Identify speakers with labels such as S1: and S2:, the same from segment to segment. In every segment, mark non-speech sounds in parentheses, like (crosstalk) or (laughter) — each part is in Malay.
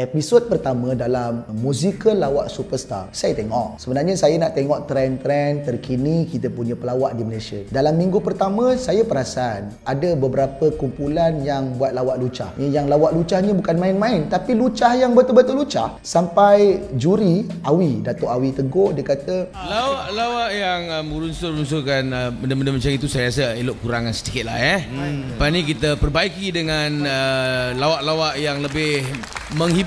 S1: Episod pertama dalam musical lawak superstar, saya tengok. Sebenarnya saya nak tengok trend-trend terkini kita punya pelawak di Malaysia. Dalam minggu pertama, saya perasan ada beberapa kumpulan yang buat lawak lucah. Yang lawak lucahnya bukan main-main, tapi lucah yang betul-betul lucah. Sampai juri, Awi, Datuk Awi tegur, dia kata,
S2: Lawak-lawak yang uh, merunsur-runsurkan uh, benda-benda macam itu saya rasa elok kurangan sedikit lah eh. Hmm. Lepas ni kita perbaiki dengan uh, lawak-lawak yang lebih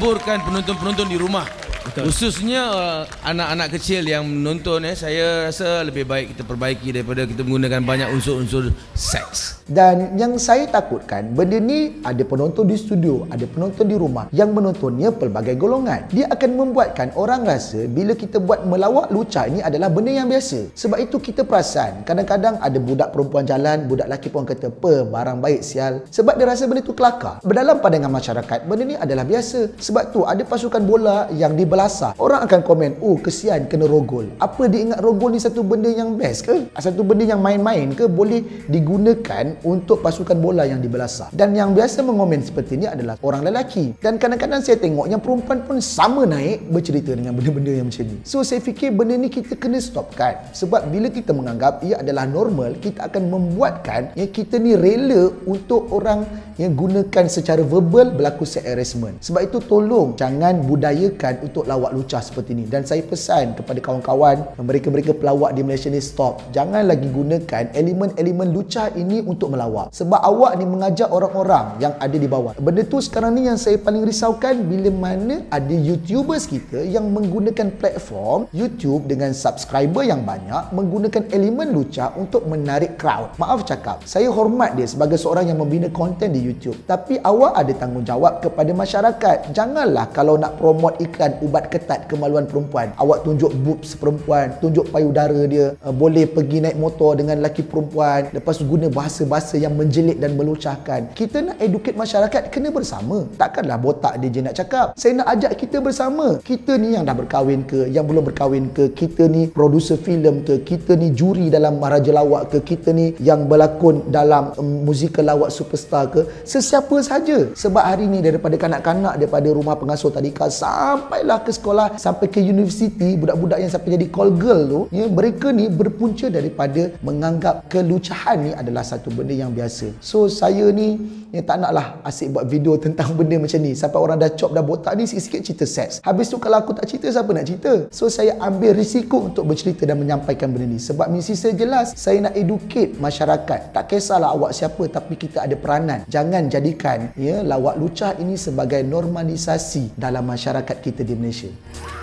S2: menghiburkan penonton-penonton di rumah. Betul. Khususnya uh, anak-anak kecil yang menonton eh saya rasa lebih baik kita perbaiki daripada kita menggunakan banyak unsur-unsur seks.
S1: Dan yang saya takutkan benda ni ada penonton di studio, ada penonton di rumah yang menontonnya pelbagai golongan. Dia akan membuatkan orang rasa bila kita buat melawak lucah ini adalah benda yang biasa. Sebab itu kita perasan kadang-kadang ada budak perempuan jalan, budak lelaki pun kata, "Pe, barang baik sial." Sebab dia rasa benda tu kelakar. Berdalam pandangan masyarakat, benda ni adalah biasa. Sebab tu ada pasukan bola yang di belasah. Orang akan komen, oh kesian kena rogol. Apa dia ingat rogol ni satu benda yang best ke? Satu benda yang main-main ke? Boleh digunakan untuk pasukan bola yang di belasah. Dan yang biasa mengomen seperti ini adalah orang lelaki. Dan kadang-kadang saya tengok yang perempuan pun sama naik bercerita dengan benda-benda yang macam ni. So saya fikir benda ni kita kena stopkan. Sebab bila kita menganggap ia adalah normal, kita akan membuatkan yang kita ni rela untuk orang yang gunakan secara verbal berlaku sex harassment. Sebab itu tolong jangan budayakan untuk lawak lucah seperti ini dan saya pesan kepada kawan-kawan mereka-mereka pelawak di Malaysia ni stop jangan lagi gunakan elemen-elemen lucah ini untuk melawak. Sebab awak ni mengajak orang-orang yang ada di bawah. Benda tu sekarang ni yang saya paling risaukan bila mana ada youtubers kita yang menggunakan platform YouTube dengan subscriber yang banyak menggunakan elemen lucah untuk menarik crowd. Maaf cakap saya hormat dia sebagai seorang yang membina konten di YouTube. Tapi awak ada tanggungjawab kepada masyarakat. Janganlah kalau nak promote iklan ubat ketat kemaluan perempuan. Awak tunjuk boobs perempuan, tunjuk payudara dia, uh, boleh pergi naik motor dengan lelaki perempuan, lepas guna bahasa-bahasa yang menjelit dan melucahkan. Kita nak educate masyarakat kena bersama. Takkanlah botak dia je nak cakap. Saya nak ajak kita bersama. Kita ni yang dah berkahwin ke, yang belum berkahwin ke, kita ni producer filem ke, kita ni juri dalam Maharaja Lawak ke, kita ni yang berlakon dalam um, musical lawak superstar ke, sesiapa saja. Sebab hari ni daripada kanak-kanak daripada rumah pengasuh tadika sampailah ke sekolah sampai ke universiti budak-budak yang sampai jadi call girl tu ya mereka ni berpunca daripada menganggap kelucahan ni adalah satu benda yang biasa. So saya ni ya, tak naklah asyik buat video (laughs) tentang benda macam ni. Sampai orang dah cop dah botak ni sikit-sikit cerita seks. Habis tu kalau aku tak cerita siapa nak cerita? So saya ambil risiko untuk bercerita dan menyampaikan benda ni. Sebab misi saya jelas saya nak educate masyarakat. Tak kisahlah awak siapa tapi kita ada peranan. Jangan jadikan ya lawak lucah ini sebagai normalisasi dalam masyarakat kita di Malaysia.